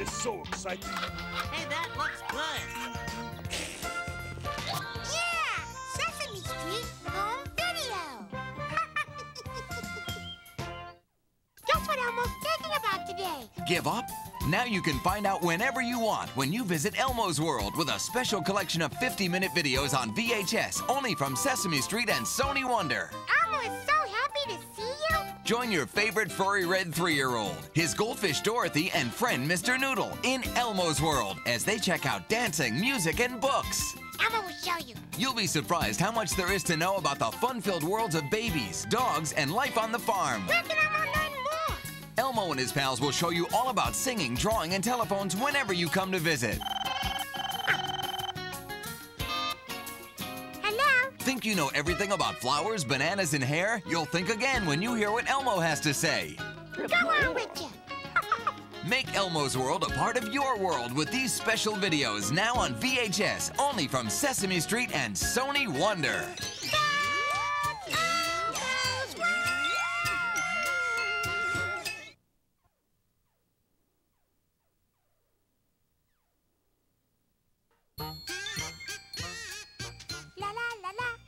is so exciting. Hey, that looks good. Yeah! Sesame Street home video. Guess what Elmo's thinking about today? Give up? Now you can find out whenever you want when you visit Elmo's World with a special collection of 50 minute videos on VHS only from Sesame Street and Sony Wonder. Elmo is so happy to see you. Join your favorite furry red three year old, his goldfish Dorothy, and friend Mr. Noodle in Elmo's World as they check out dancing, music, and books. Elmo will show you. You'll be surprised how much there is to know about the fun filled worlds of babies, dogs, and life on the farm. Where can Elmo learn more? Elmo and his pals will show you all about singing, drawing, and telephones whenever you come to visit. Think you know everything about flowers, bananas, and hair? You'll think again when you hear what Elmo has to say. Go on with you. Make Elmo's World a part of your world with these special videos now on VHS, only from Sesame Street and Sony Wonder. That's Elmo's World. La la la la,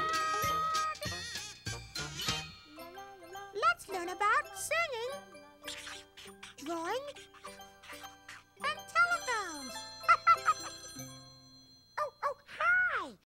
drawing,